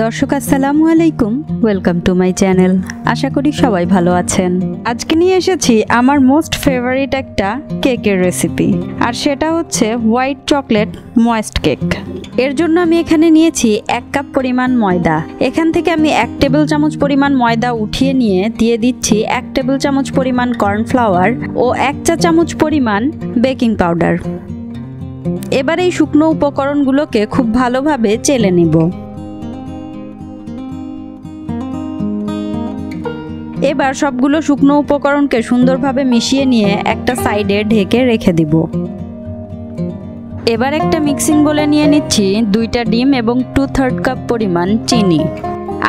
দর্শক, আসসালামু আলাইকুম। ওয়েলকাম টু মাই চ্যানেল আশা করি সবাই ভালো আছেন। আজকে নিয়ে এসেছি আমার মোস্ট ফেভারিট একটা কেকের রেসিপি আর সেটা হচ্ছে হোয়াইট চকলেট ময়েস্ট কেক এর জন্য আমি এখানে নিয়েছি এক কাপ পরিমাণ ময়দা। এখান থেকে আমি এক টেবিল চামচ পরিমাণ ময়দা উঠিয়ে নিয়ে দিয়ে দিচ্ছি এক টেবিল চামচ পরিমাণ কর্নফ্লাওয়ার ও এক চা চামচ পরিমাণ বেকিং পাউডার এবার এই শুকনো উপকরণগুলোকে খুব ভালোভাবে চেলে নিব। এবার সবগুলো শুকনো উপকরণকে সুন্দরভাবে মিশিয়ে নিয়ে একটা সাইডে ঢেকে রেখে দিব। এবার একটা মিক্সিং বলে নিয়ে নিচ্ছি দুইটা ডিম এবং টু থার্ড কাপ পরিমাণ চিনি।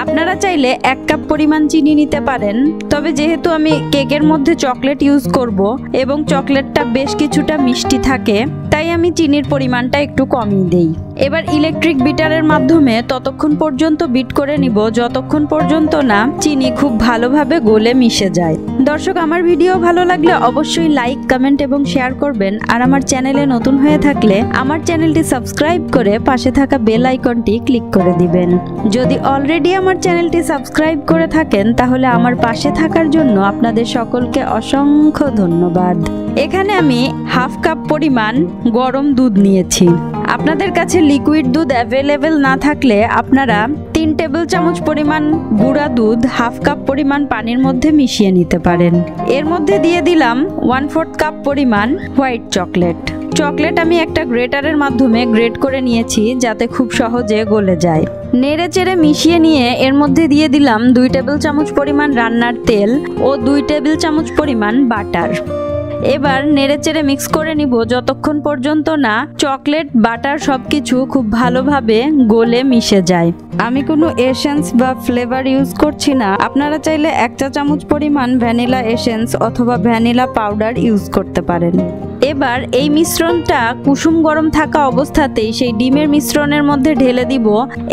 আপনারা চাইলে এক কাপ পরিমাণ চিনি নিতে পারেন, তবে যেহেতু আমি কেকের মধ্যে চকলেট ইউজ করব এবং চকলেটটা বেশ কিছুটা মিষ্টি থাকে তাই আমি চিনির পরিমাণটা একটু কমই দেই। এবার ইলেকট্রিক বিটারের মাধ্যমে ততক্ষণ পর্যন্ত বিট করে নিব, যতক্ষণ পর্যন্ত না চিনি খুব ভালোভাবে গলে মিশে যায়। দর্শক, আমার ভিডিও ভালো লাগলে অবশ্যই লাইক কমেন্ট এবং শেয়ার করবেন। আর আমার চ্যানেলে নতুন হয়ে থাকলে আমার চ্যানেলটি সাবস্ক্রাইব করে পাশে থাকা বেল আইকনটি ক্লিক করে দিবেন। যদি অলরেডি আমার চ্যানেলটি সাবস্ক্রাইব করে থাকেন, তাহলে আমার পাশে থাকার জন্য আপনাদের সকলকে অসংখ্য ধন্যবাদ। এখানে আমি হাফ কাপ পরিমাণ গরম দুধ নিয়েছি। আপনাদের কাছে লিকুইড দুধ অ্যাভেলেবেল না থাকলে আপনারা তিন টেবিল চামচ পরিমাণ গুঁড়া দুধ হাফ কাপ পরিমাণ পানির মধ্যে মিশিয়ে নিতে পারেন। এর মধ্যে দিয়ে দিলাম ওয়ান ফোর্থ কাপ পরিমাণ হোয়াইট চকলেট চকলেট আমি একটা গ্রেটারের মাধ্যমে গ্রেট করে নিয়েছি, যাতে খুব সহজে গলে যায়। নেড়ে চেড়ে মিশিয়ে নিয়ে এর মধ্যে দিয়ে দিলাম দুই টেবিল চামচ পরিমাণ রান্নার তেল ও দুই টেবিল চামচ পরিমাণ বাটার। এবার নেড়েচেড়ে মিক্স করে নিব। যতক্ষণ পর্যন্ত না চকলেট বাটার সব কিছু খুব ভালোভাবে গলে মিশে যায়। আমি কোনো এসেন্স বা ফ্লেভার ইউজ করছি না। আপনারা চাইলে একটা চামচ পরিমাণ ভ্যানিলা এসেন্স অথবা ভ্যানিলা পাউডার ইউজ করতে পারেন। এবার এই মিশ্রণটা কুসুম গরম থাকা অবস্থাতেই সেই ডিমের মিশ্রণের মধ্যে ঢেলে দিব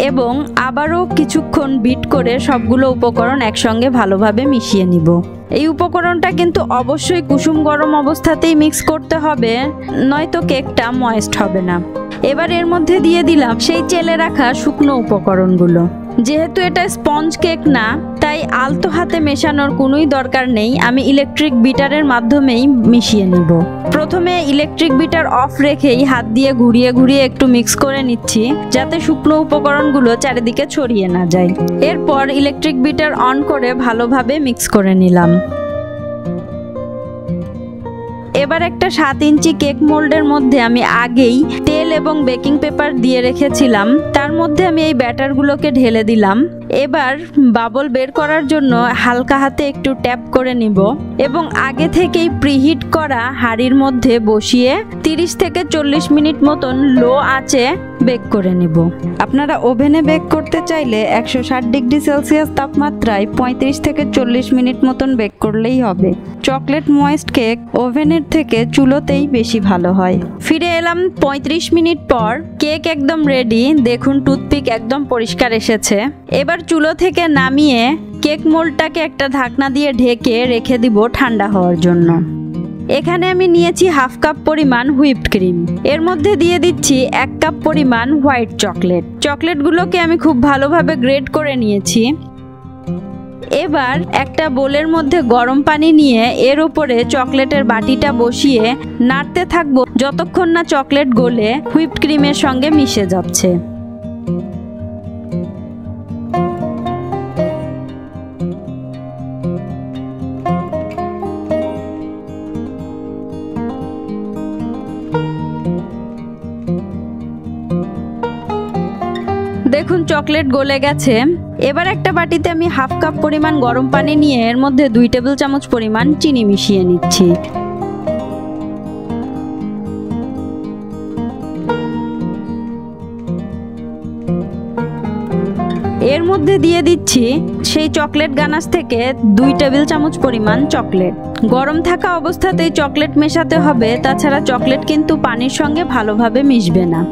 এবং আবারও কিছুক্ষণ বিট করে সবগুলো উপকরণ একসঙ্গে ভালোভাবে মিশিয়ে নিব। এই উপকরণটা কিন্তু অবশ্যই কুসুম গরম অবস্থাতেই মিক্স করতে হবে, নয়তো কেকটা ময়েস্ট হবে না। এবার এর মধ্যে দিয়ে দিলাম সেই চেলে রাখা শুকনো উপকরণগুলো। যেহেতু এটা স্পঞ্জ কেক না, তাই আলতো হাতে মেশানোর কোনোই দরকার নেই। আমি ইলেকট্রিক বিটারের মাধ্যমেই মিশিয়ে নিব। প্রথমে ইলেকট্রিক বিটার অফ রেখেই হাত দিয়ে ঘুরিয়ে ঘুরিয়ে একটু মিক্স করে নিচ্ছি, যাতে শুকনো উপকরণগুলো চারিদিকে ছড়িয়ে না যায়। এরপর ইলেকট্রিক বিটার অন করে ভালোভাবে মিক্স করে নিলাম। এবার একটা সাত ইঞ্চি কেক মোল্ডের মধ্যে আমি আগেই তেল এবং বেকিং পেপার দিয়ে রেখেছিলাম। তার মধ্যে আমি এই ব্যাটারগুলোকে ঢেলে দিলাম। এবার বাবল বের করার জন্য হালকা হাতে একটু ট্যাপ করে নিব এবং আগে থেকেই প্রিহিট করা হাঁড়ির মধ্যে বসিয়ে 30 থেকে চল্লিশ মিনিট মতন লো আঁচে বেক করে নিব। আপনারা ওভেনে বেক করতে চাইলে একশো ষাট ডিগ্রি সেলসিয়াস তাপমাত্রায় পঁয়ত্রিশ থেকে চল্লিশ মিনিট মতন বেক করলেই হবে। চকলেট ময়েস্ট কেক ওভেনের থেকে চুলোতেই বেশি ভালো হয়। ফিরে এলাম পঁয়ত্রিশ মিনিট পর। কেক একদম রেডি দেখুন টুথপিক একদম পরিষ্কার এসেছে। এবার চুলো থেকে নামিয়ে কেক মোল্ডটাকে একটা ঢাকনা দিয়ে ঢেকে রেখে দিব ঠান্ডা হওয়ার জন্য। এখানে আমি নিয়েছি হাফ কাপ পরিমাণ হুইপড ক্রিম। এর মধ্যে দিয়ে দিচ্ছি এক কাপ পরিমাণ হোয়াইট চকলেট। চকলেটগুলোকে আমি খুব ভালোভাবে গ্রেড করে নিয়েছি। এবার একটা বোলের মধ্যে গরম পানি নিয়ে এর উপরে চকলেটের বাটিটা বসিয়ে নাড়তে থাকব যতক্ষণ না চকলেট গলে হুইপড ক্রিমের সঙ্গে মিশে যাচ্ছে। দেখুন চকলেট গলে গেছে, এবার একটা বাটিতে আমি হাফ কাপ পরিমাণ গরম পানি নিয়ে এর মধ্যে দুই টেবিল চামচ পরিমাণ চিনি মিশিয়ে নিচ্ছি। এর মধ্যে দিয়ে দিচ্ছি সেই চকলেট গানাস থেকে দুই টেবিল চামচ পরিমাণ চকলেট। গরম থাকা অবস্থাতেই চকলেট মেশাতে হবে, তাছাড়া চকলেট কিন্তু পানির সঙ্গে ভালোভাবে মিশবে না।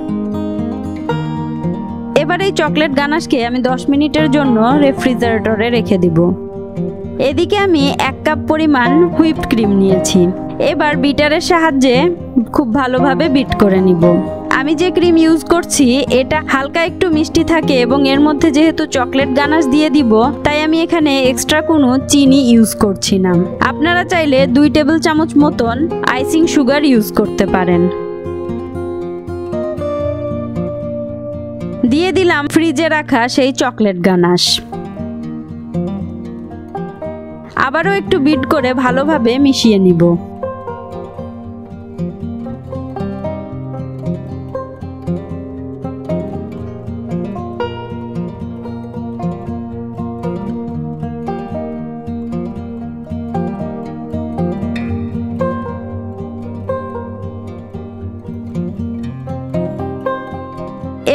এবার এই চকলেট গানাশকে আমি 10 মিনিটের জন্য রেফ্রিজারেটরে রেখে দিব। এদিকে আমি এক কাপ পরিমাণ হুইপড ক্রিম নিয়েছি। এবার বিটারের সাহায্যে খুব ভালোভাবে বিট করে নিব। আমি যে ক্রিম ইউজ করছি, এটা হালকা একটু মিষ্টি থাকে এবং এর মধ্যে যেহেতু চকলেট গানাশ দিয়ে দিব, তাই আমি এখানে এক্সট্রা কোনো চিনি ইউজ করছি না। আপনারা চাইলে দুই টেবিল চামচ মতন আইসিং সুগার ইউজ করতে পারেন। দিয়ে দিলাম ফ্রিজে রাখা সেই চকলেট গানাস আবারও একটু বিট করে ভালোভাবে মিশিয়ে নিব।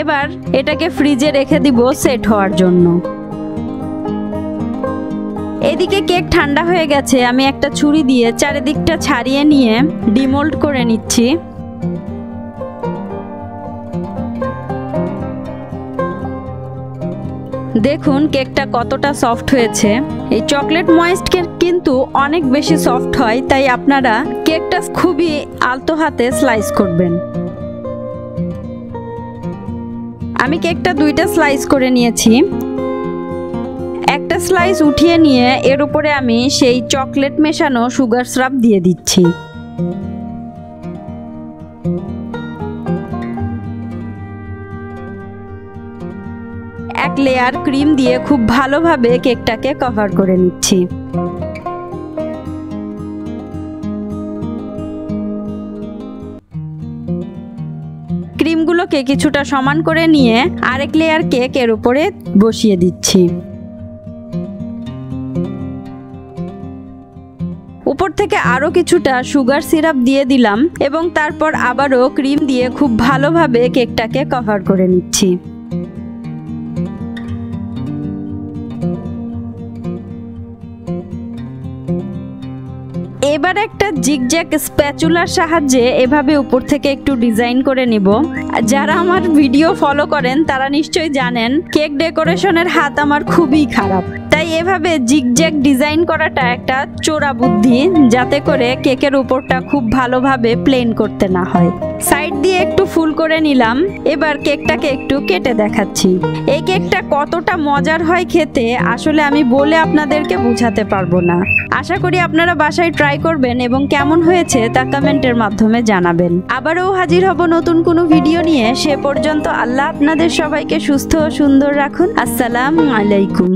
এবার এটাকে ফ্রিজে রেখে দিব সেট হওয়ার জন্য। এদিকে কেক ঠান্ডা হয়ে গেছে, আমি একটা ছুরি দিয়ে চারিদিকটা ছাড়িয়ে নিয়ে ডিমোল্ড করে নিচ্ছি। দেখুন কেকটা কতটা সফট হয়েছে। এই চকলেট ময়েস্ট কেক কিন্তু অনেক বেশি সফট হয়, তাই আপনারা কেকটা খুবই আলতো হাতে স্লাইস করবেন। আমি কেকটা দুইটা স্লাইস করে নিয়েছি। একটা স্লাইস উঠিয়ে নিয়ে এর উপরে আমি সেই চকলেট মেশানো সুগার স্রাব দিয়ে দিচ্ছি। এক লেয়ার ক্রিম দিয়ে খুব ভালোভাবে কেকটাকে কভার করে নিচ্ছি। ক্রিমগুলোকে কিছুটা সমান করে নিয়ে আরেক লেয়ার কেক এর উপরে বসিয়ে দিচ্ছি। উপর থেকে আরও কিছুটা সুগার সিরাপ দিয়ে দিলাম এবং তারপর আবারও ক্রিম দিয়ে খুব ভালোভাবে কেকটাকে কভার করে নিচ্ছি। এবার একটা জিগজ্যাক স্প্যাচুলার সাহায্যে এভাবে উপর থেকে একটু ডিজাইন করে নিব। যারা আমার ভিডিও ফলো করেন, তারা নিশ্চয়ই জানেন, কেক ডেকোরেশনের হাত আমার খুবই খারাপ। তাই এভাবে জিগজ্যাক ডিজাইন করাটা একটা চোরা বুদ্ধি, যাতে করে কেকের উপরটা খুব ভালোভাবে প্লেন করতে না হয়। সাইড দিয়ে একটু ফুল করে নিলাম, এবার কেকটাকে একটু কেটে দেখাচ্ছি। এই কেকটা কতটা মজার হয় খেতে, আসলে আমি বলে আপনাদেরকে বোঝাতে পারব না। আশা করি আপনারা বাসায় ট্রাই করবেন এবং কেমন হয়েছে তা কমেন্টের মাধ্যমে জানাবেন। আবারও হাজির হব নতুন কোনো ভিডিও নিয়ে। সে পর্যন্ত আল্লাহ আপনাদের সবাইকে সুস্থ ও সুন্দর রাখুন। আসসালামু আলাইকুম।